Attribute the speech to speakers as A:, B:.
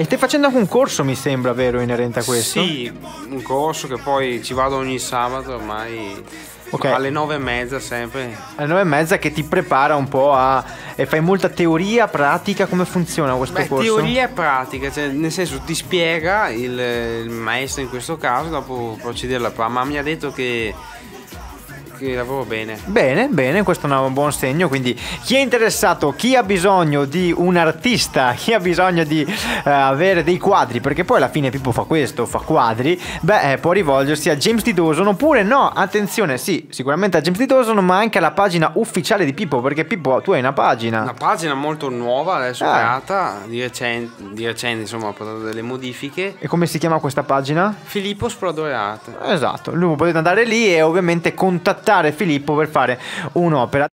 A: E stai facendo anche un corso, mi sembra, vero, inerente a questo?
B: Sì, un corso che poi ci vado ogni sabato ormai
A: Ok.
B: alle nove e mezza sempre.
A: Alle nove e mezza che ti prepara un po' a... e fai molta teoria, pratica, come funziona questo
B: Beh,
A: corso?
B: teoria e pratica, cioè, nel senso ti spiega il, il maestro in questo caso, dopo procede alla ma mi ha detto che, che lavoro bene.
A: Bene, bene, questo è un buon segno. Quindi, chi è interessato, chi ha bisogno di un artista, chi ha bisogno di eh, avere dei quadri, perché poi alla fine Pippo fa questo, fa quadri, beh, eh, può rivolgersi a James Di Dawson. Oppure no, attenzione, sì, sicuramente a James Di Dawson, ma anche alla pagina ufficiale di Pippo, perché Pippo, tu hai una pagina.
B: Una pagina molto nuova, adesso
A: Ah.
B: creata, di recente, di recente, insomma, ho portato delle modifiche.
A: E come si chiama questa pagina?
B: Filippo Sprodorate.
A: Esatto, lui potete andare lì e ovviamente contattare Filippo per fare un'opera.